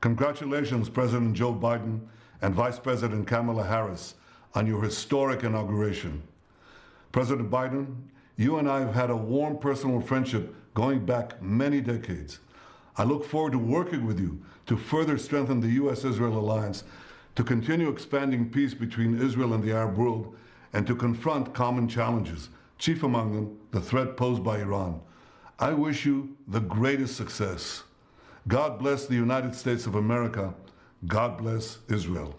Congratulations, President Joe Biden and Vice President Kamala Harris, on your historic inauguration. President Biden, you and I have had a warm personal friendship going back many decades. I look forward to working with you to further strengthen the U.S. Israel alliance, to continue expanding peace between Israel and the Arab world, and to confront common challenges, chief among them the threat posed by Iran. I wish you the greatest success. God bless the United States of America. God bless Israel.